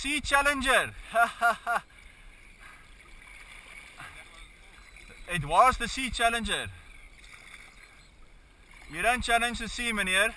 Sea Challenger. it was the Sea Challenger. You don't challenge the seaman here.